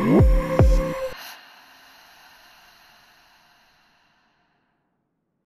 Mm-hmm.